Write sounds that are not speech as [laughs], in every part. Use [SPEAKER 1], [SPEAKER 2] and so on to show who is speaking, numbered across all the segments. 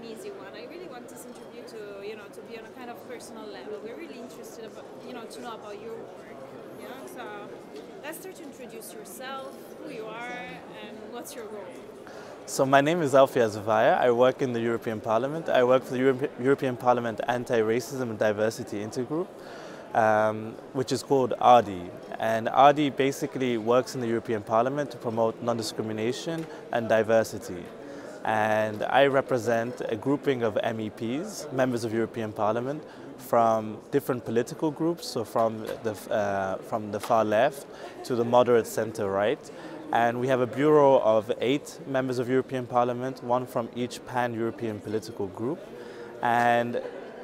[SPEAKER 1] an easy one. I really want this interview to, you know, to be on a kind of personal level. We're really interested about, you know, to know about your work. Yeah. So let's start to introduce yourself, who you are, and what's your role.
[SPEAKER 2] So my name is Alfiaz Vaiya. I work in the European Parliament. I work for the Europe European Parliament Anti-Racism and Diversity Intergroup, um, which is called ARDI. And ARDI basically works in the European Parliament to promote non-discrimination and diversity. And I represent a grouping of MEPs, members of European Parliament, from different political groups, so from the, uh, from the far left to the moderate center right. And we have a bureau of eight members of European Parliament, one from each pan-European political group. And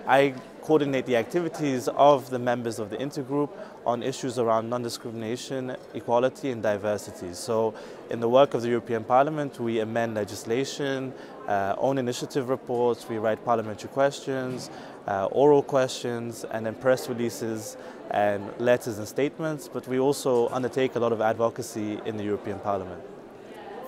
[SPEAKER 2] I coordinate the activities of the members of the intergroup on issues around non-discrimination, equality and diversity. So in the work of the European Parliament, we amend legislation, uh, own initiative reports, we write parliamentary questions, uh, oral questions, and then press releases and letters and statements, but we also undertake a lot of advocacy in the European Parliament.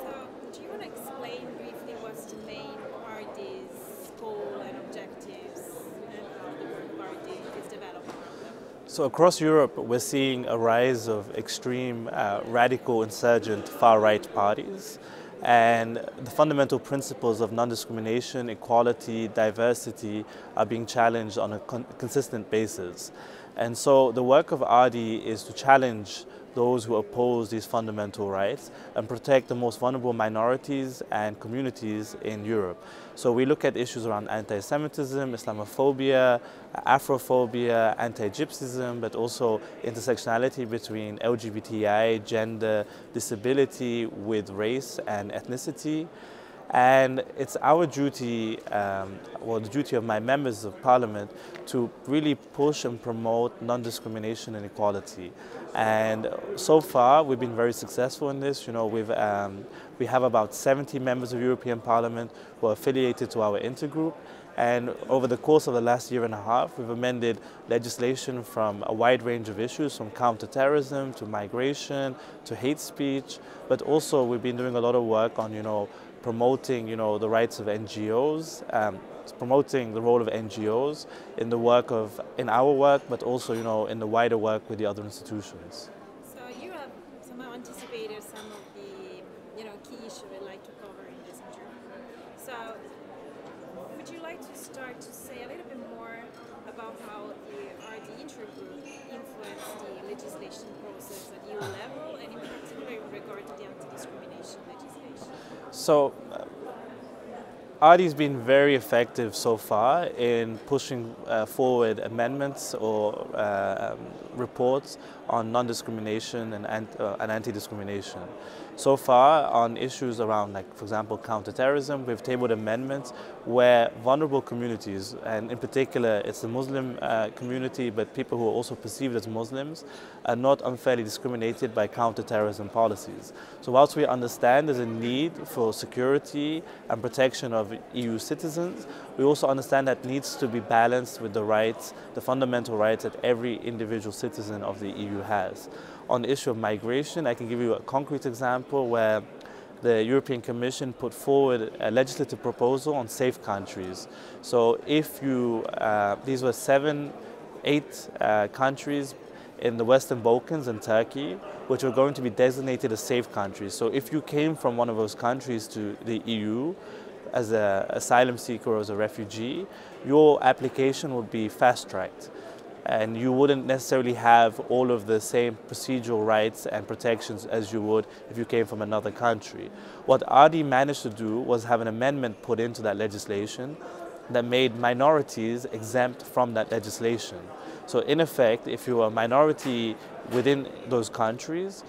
[SPEAKER 1] So, do you want to explain briefly what's the main party's goal and objectives and how the work party is developing around them?
[SPEAKER 2] So across Europe, we're seeing a rise of extreme, uh, radical, insurgent, far-right parties. And the fundamental principles of non-discrimination, equality, diversity are being challenged on a con consistent basis. And so the work of ARDI is to challenge those who oppose these fundamental rights and protect the most vulnerable minorities and communities in Europe. So we look at issues around anti-Semitism, Islamophobia, Afrophobia, anti-Gypsyism, but also intersectionality between LGBTI, gender, disability with race and ethnicity. And it's our duty, um, well, the duty of my members of parliament, to really push and promote non-discrimination and equality. And so far, we've been very successful in this. You know, we've, um, we have about 70 members of European Parliament who are affiliated to our intergroup. And over the course of the last year and a half, we've amended legislation from a wide range of issues, from counterterrorism to migration to hate speech. But also, we've been doing a lot of work on, you know, promoting, you know, the rights of NGOs, um, promoting the role of NGOs in the work of, in our work, but also, you know, in the wider work with the other institutions.
[SPEAKER 1] So you have somehow anticipated some of the, you know, key issues we'd like to cover in this interview. So would you like to start to say a little bit more about how the ARDI intergroup influenced the legislation process at EU level and in particular in regard to the anti-discrimination legislation?
[SPEAKER 2] So ARDI's been very effective so far in pushing uh, forward amendments or uh, um, reports on non-discrimination and, uh, and anti-discrimination. So far on issues around like, for example, counterterrorism, we've tabled amendments where vulnerable communities, and in particular it's the Muslim uh, community, but people who are also perceived as Muslims, are not unfairly discriminated by counterterrorism policies. So whilst we understand there's a need for security and protection of EU citizens, we also understand that needs to be balanced with the rights, the fundamental rights that every individual citizen of the EU has. On the issue of migration, I can give you a concrete example where the European Commission put forward a legislative proposal on safe countries. So if you, uh, these were seven, eight uh, countries in the Western Balkans and Turkey, which were going to be designated as safe countries. So if you came from one of those countries to the EU as an asylum seeker or as a refugee, your application would be fast-tracked and you wouldn't necessarily have all of the same procedural rights and protections as you would if you came from another country. What ARDI managed to do was have an amendment put into that legislation that made minorities exempt from that legislation. So in effect, if you're a minority within those countries,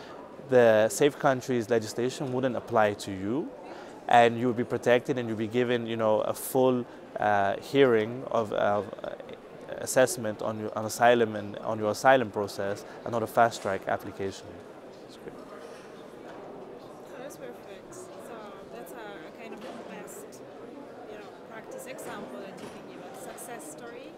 [SPEAKER 2] the safe countries legislation wouldn't apply to you and you would be protected and you'd be given you know, a full uh, hearing of, uh, assessment on, your, on asylum and on your asylum process and not a fast track application.
[SPEAKER 1] That's great. Oh, that's perfect. So that's a kind of the best, you know, practice example that you can give a success story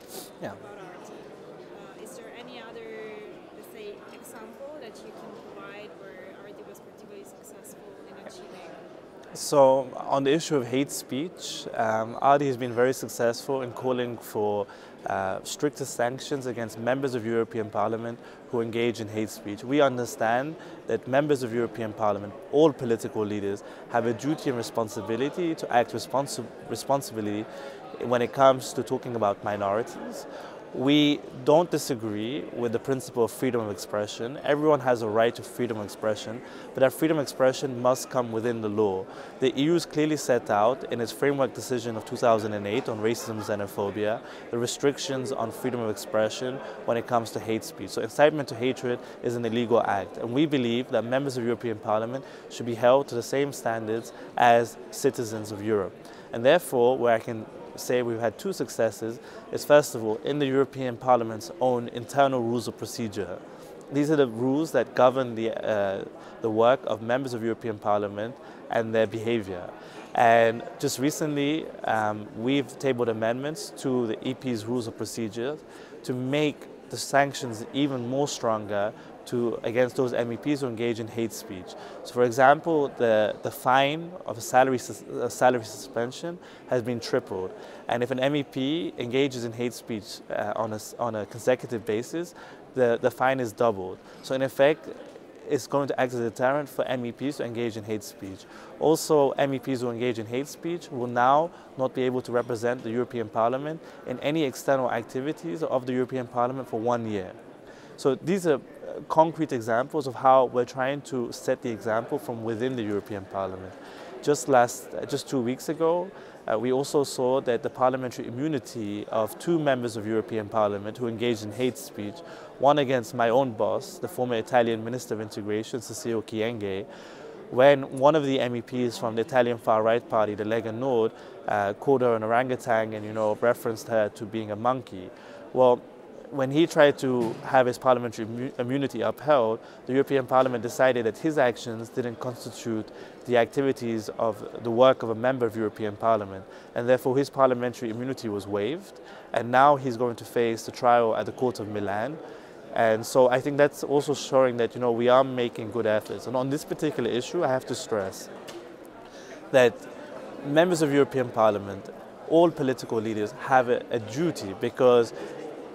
[SPEAKER 2] yeah.
[SPEAKER 1] about ARDI. Uh, is there any other, let's say, example that you can provide where ARDI was particularly successful in achieving
[SPEAKER 2] So, on the issue of hate speech, um, ARDI has been very successful in calling for uh, stricter sanctions against members of European Parliament who engage in hate speech. We understand that members of European Parliament, all political leaders, have a duty and responsibility to act responsi responsibly when it comes to talking about minorities. We don't disagree with the principle of freedom of expression. Everyone has a right to freedom of expression, but that freedom of expression must come within the law. The EU has clearly set out in its framework decision of 2008 on racism and xenophobia the restrictions on freedom of expression when it comes to hate speech. So incitement to hatred is an illegal act, and we believe that members of European Parliament should be held to the same standards as citizens of Europe. And therefore, where I can say we've had two successes is first of all in the European Parliament's own internal rules of procedure. These are the rules that govern the, uh, the work of members of European Parliament and their behavior. And just recently, um, we've tabled amendments to the EP's rules of procedure to make the sanctions even more stronger to, against those MEPs who engage in hate speech. So for example, the, the fine of a salary, a salary suspension has been tripled. And if an MEP engages in hate speech uh, on, a, on a consecutive basis, the, the fine is doubled. So in effect, it's going to act as a deterrent for MEPs to engage in hate speech. Also, MEPs who engage in hate speech will now not be able to represent the European Parliament in any external activities of the European Parliament for one year. So these are concrete examples of how we're trying to set the example from within the European Parliament. Just last, just two weeks ago, uh, we also saw that the parliamentary immunity of two members of European Parliament who engaged in hate speech, one against my own boss, the former Italian Minister of Integration, Cecile Kyenge, when one of the MEPs from the Italian far-right party, the Lega Nord, uh, called her an orangutan and, you know, referenced her to being a monkey. Well, when he tried to have his parliamentary immunity upheld, the European Parliament decided that his actions didn't constitute the activities of the work of a member of European Parliament, and therefore his parliamentary immunity was waived, and now he's going to face the trial at the Court of Milan. And so I think that's also showing that you know we are making good efforts. And on this particular issue, I have to stress that members of European Parliament, all political leaders have a, a duty because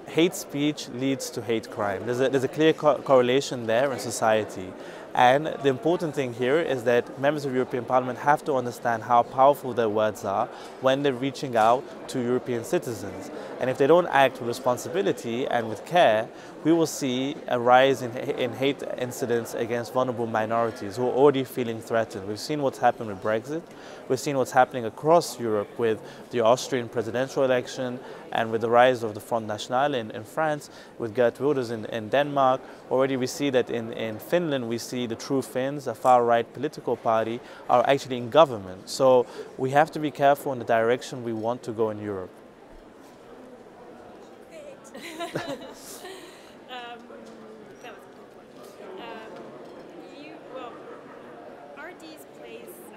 [SPEAKER 2] hate speech leads to hate crime. There's a, there's a clear co correlation there in society. And the important thing here is that members of European Parliament have to understand how powerful their words are when they're reaching out to European citizens. And if they don't act with responsibility and with care, we will see a rise in, in hate incidents against vulnerable minorities who are already feeling threatened. We've seen what's happened with Brexit. We've seen what's happening across Europe with the Austrian presidential election and with the rise of the Front National in, in France, with Geert Wilders in, in Denmark. Already we see that in, in Finland we see the True Finns, a far-right political party, are actually in government. So we have to be careful in the direction we want to go in Europe. [laughs]
[SPEAKER 1] um,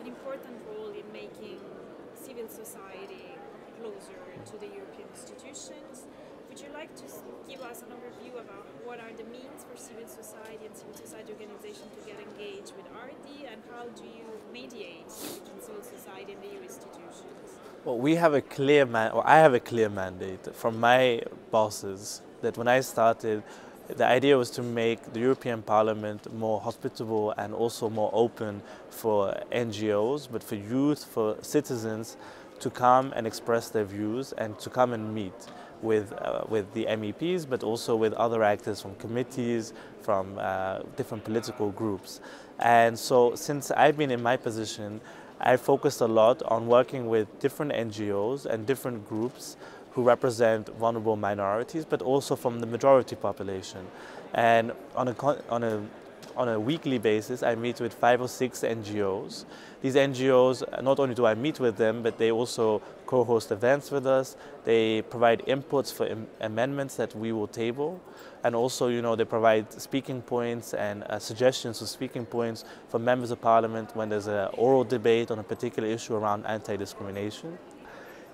[SPEAKER 1] important role in making civil society closer to the European institutions. Would you like to give us an overview about what are the means for civil society and civil society organizations to get engaged with ARDI and how do you mediate between civil society and the EU institutions?
[SPEAKER 2] Well, we have a clear man, I have a clear mandate from my bosses that when I started, the idea was to make the European Parliament more hospitable and also more open for NGOs, but for youth, for citizens to come and express their views and to come and meet with, uh, with the MEPs, but also with other actors from committees, from uh, different political groups. And so since I've been in my position, I focused a lot on working with different NGOs and different groups who represent vulnerable minorities, but also from the majority population. And on a, on a on a weekly basis, I meet with five or six NGOs. These NGOs, not only do I meet with them, but they also co-host events with us. They provide inputs for Im amendments that we will table. And also, you know, they provide speaking points and uh, suggestions for speaking points for members of parliament when there's an oral debate on a particular issue around anti-discrimination.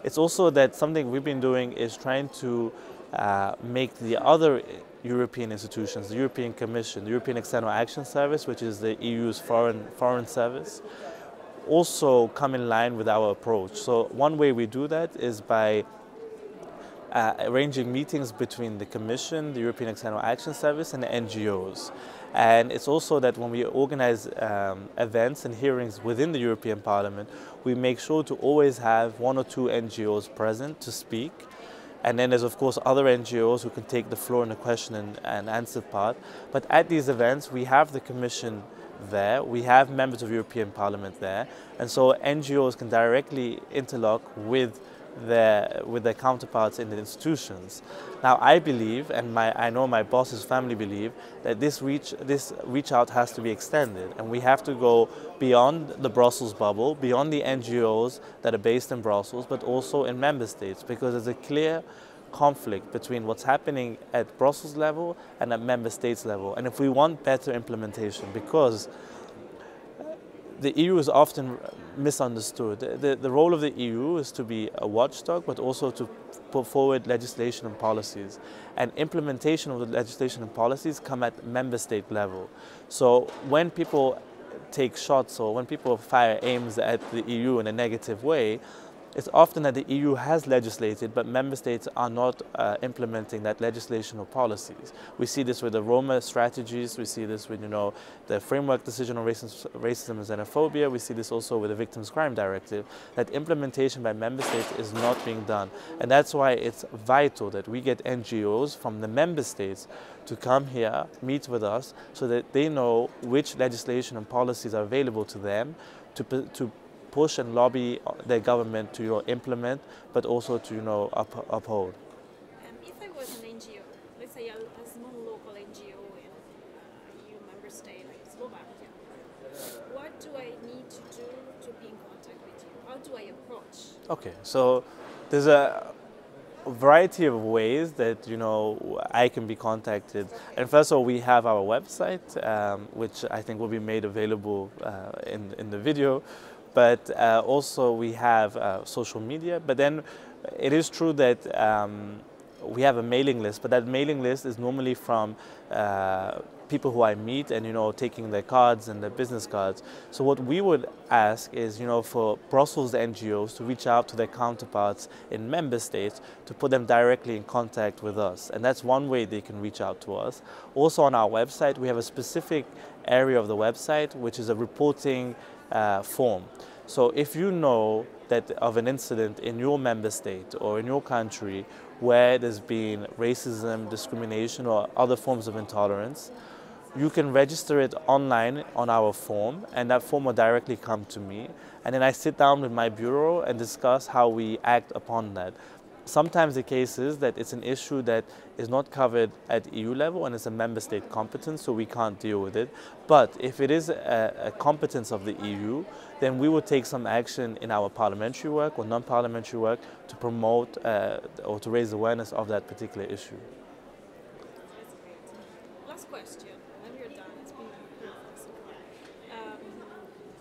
[SPEAKER 2] It's also that something we've been doing is trying to uh, make the other European institutions, the European Commission, the European External Action Service, which is the EU's foreign, foreign service, also come in line with our approach. So one way we do that is by uh, arranging meetings between the Commission, the European External Action Service, and NGOs. And it's also that when we organize um, events and hearings within the European Parliament, we make sure to always have one or two NGOs present to speak. And then there's of course other NGOs who can take the floor in the question and, and answer part. But at these events, we have the Commission there, we have members of European Parliament there, and so NGOs can directly interlock with with their counterparts in the institutions. Now, I believe, and my, I know my boss's family believe, that this reach, this reach out has to be extended, and we have to go beyond the Brussels bubble, beyond the NGOs that are based in Brussels, but also in member states, because there's a clear conflict between what's happening at Brussels level and at member states level. And if we want better implementation, because the EU is often misunderstood. The, the role of the EU is to be a watchdog, but also to put forward legislation and policies. And implementation of the legislation and policies come at member state level. So when people take shots or when people fire aims at the EU in a negative way, it's often that the EU has legislated, but member states are not uh, implementing that legislation or policies. We see this with the Roma strategies. We see this with, you know, the framework decision on racism, racism and xenophobia. We see this also with the Victims' Crime Directive. That implementation by member states is not being done, and that's why it's vital that we get NGOs from the member states to come here, meet with us, so that they know which legislation and policies are available to them to, to push and lobby their government to you know, implement, but also to you know, up, uphold.
[SPEAKER 1] Um, if I was an NGO, let's say a, a small local NGO in a EU member state like Slovakia, what do I need to do to be in contact with you? How do I approach?
[SPEAKER 2] Okay, so there's a variety of ways that you know I can be contacted. And first of all, we have our website, um, which I think will be made available uh, in in the video but uh, also we have uh, social media. But then it is true that um, we have a mailing list, but that mailing list is normally from uh, people who I meet and you know taking their cards and their business cards. So what we would ask is you know for Brussels NGOs to reach out to their counterparts in member states to put them directly in contact with us, and that's one way they can reach out to us. Also on our website we have a specific area of the website which is a reporting uh, form. So if you know that of an incident in your member state or in your country where there's been racism, discrimination or other forms of intolerance, you can register it online on our form and that form will directly come to me and then I sit down with my bureau and discuss how we act upon that sometimes the case is that it's an issue that is not covered at EU level and it's a member state competence, so we can't deal with it. But if it is a, a competence of the EU, then we will take some action in our parliamentary work or non-parliamentary work to promote uh, or to raise awareness of that particular issue.
[SPEAKER 1] Last question, and we're done. It's been so far. Um,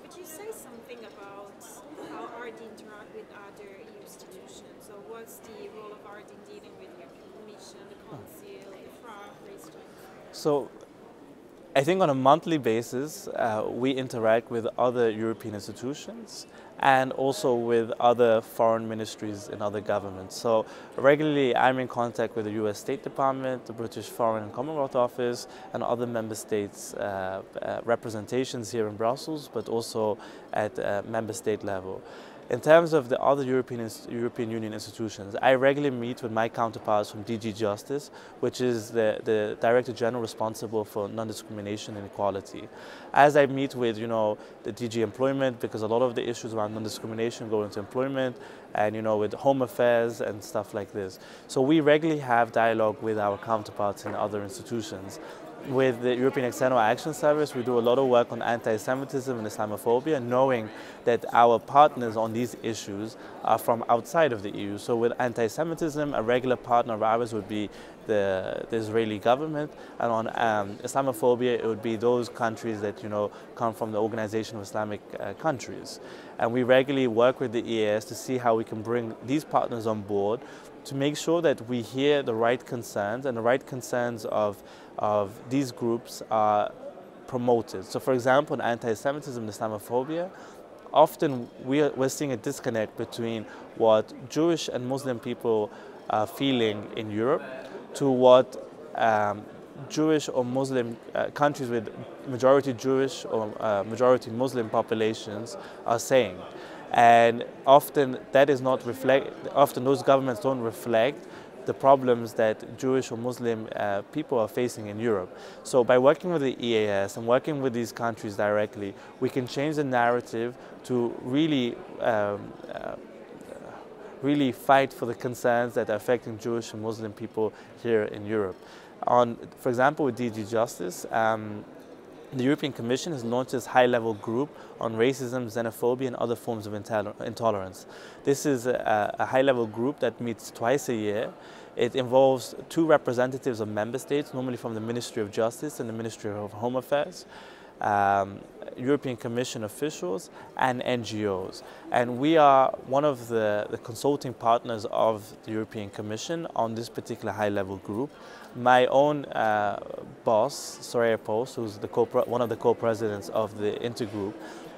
[SPEAKER 1] could you say something about how ARDI interact with other EU institutions? So what's the in dealing with Commission, the Council, the
[SPEAKER 2] So I think on a monthly basis, uh, we interact with other European institutions and also with other foreign ministries and other governments. So regularly I'm in contact with the US State Department, the British Foreign and Commonwealth Office and other member states uh, uh, representations here in Brussels, but also at uh, member state level. In terms of the other European, European Union institutions, I regularly meet with my counterparts from DG Justice, which is the, the Director General responsible for non-discrimination and equality. As I meet with, you know, the DG Employment, because a lot of the issues around non-discrimination go into employment, and, you know, with home affairs and stuff like this. So we regularly have dialogue with our counterparts in other institutions with the European External Action Service, we do a lot of work on anti-Semitism and Islamophobia, knowing that our partners on these issues are from outside of the EU. So with anti-Semitism, a regular partner of ours would be the, the Israeli government, and on um, Islamophobia, it would be those countries that you know come from the Organization of Islamic uh, Countries. And we regularly work with the EAS to see how we can bring these partners on board to make sure that we hear the right concerns and the right concerns of, of these groups are promoted. So for example, anti-Semitism and Islamophobia, often we are, we're seeing a disconnect between what Jewish and Muslim people are feeling in Europe to what um, Jewish or Muslim uh, countries with majority Jewish or uh, majority Muslim populations are saying. And often that is not reflect, often those governments don't reflect the problems that Jewish or Muslim uh, people are facing in Europe. So by working with the EAS and working with these countries directly, we can change the narrative to really um, uh, really fight for the concerns that are affecting Jewish and Muslim people here in Europe. On, for example, with DG Justice, um, the European Commission has launched this high-level group on racism, xenophobia and other forms of intolerance. This is a, a high-level group that meets twice a year. It involves two representatives of member states, normally from the Ministry of Justice and the Ministry of Home Affairs um, European Commission officials and NGOs. And we are one of the, the consulting partners of the European Commission on this particular high-level group. My own uh, boss, Soraya Post, who's the one of the co-presidents of the intergroup,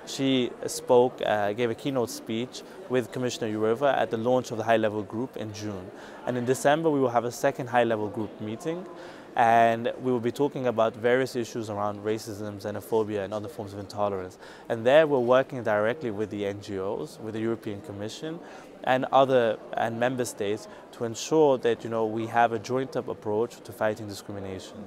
[SPEAKER 2] she spoke, uh, gave a keynote speech with Commissioner Jourova at the launch of the high-level group in June. And in December, we will have a second high-level group meeting and we will be talking about various issues around racism, xenophobia and other forms of intolerance. And there we're working directly with the NGOs, with the European Commission and other and member states to ensure that you know we have a joint up approach to fighting discrimination.